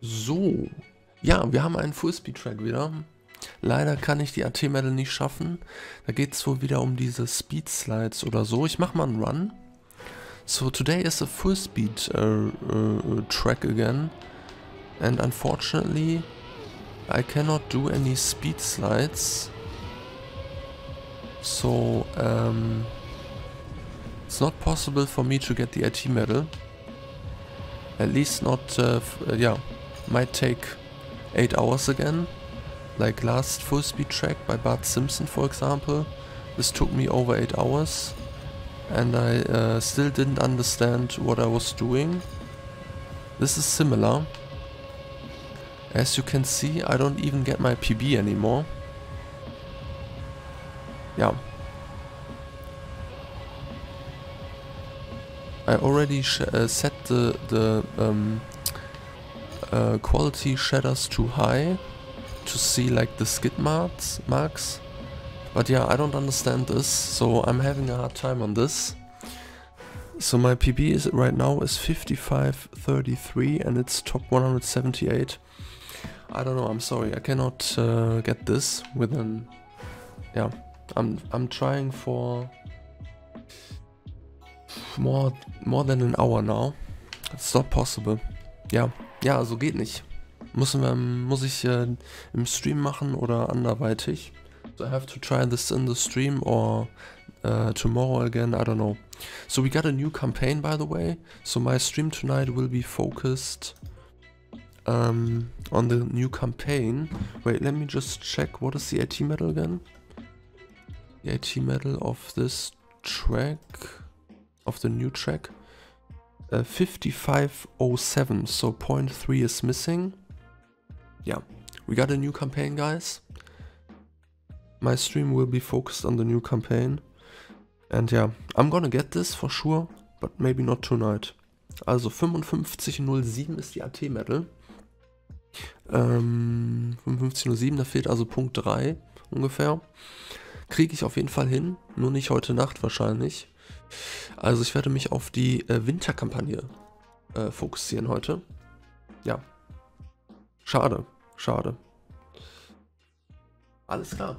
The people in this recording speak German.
So. Ja, wir haben einen Fullspeed-Track wieder. Leider kann ich die AT-Medal nicht schaffen. Da geht es wohl wieder um diese Speed-Slides oder so. Ich mache mal einen Run. So, today is a full-speed uh, uh, track again. And unfortunately, I cannot do any speed slides. So, um, it's not possible for me to get the AT medal. At least not, uh, uh, yeah, might take 8 hours again. Like last full speed track by Bart Simpson for example. This took me over 8 hours. And I uh, still didn't understand what I was doing. This is similar. As you can see, I don't even get my PB anymore. Yeah. I already uh, set the, the um, uh, quality shaders too high to see like the skid marks, marks. But yeah, I don't understand this, so I'm having a hard time on this. So my PB is right now is 55.33 and it's top 178. I don't know, I'm sorry, I cannot uh, get this within... Yeah, I'm, I'm trying for more, more than an hour now. It's not possible. Ja, ja, also geht nicht. Müssen wir, muss ich äh, im Stream machen oder anderweitig? So I have to try this in the stream or uh, tomorrow again, I don't know. So we got a new campaign by the way. So my stream tonight will be focused um, on the new campaign. Wait, let me just check. What is the AT medal again? The AT medal of this track, of the new track. Uh, 5507, so point 3 is missing. Yeah, we got a new campaign, guys. My stream will be focused on the new campaign. And yeah, I'm gonna get this for sure, but maybe not tonight. Also 5507 ist die AT-Medal. Ähm, 5507, da fehlt also Punkt 3 ungefähr. Kriege ich auf jeden Fall hin, nur nicht heute Nacht wahrscheinlich. Also ich werde mich auf die äh, Winterkampagne äh, fokussieren heute. Ja. Schade, schade. Alles klar.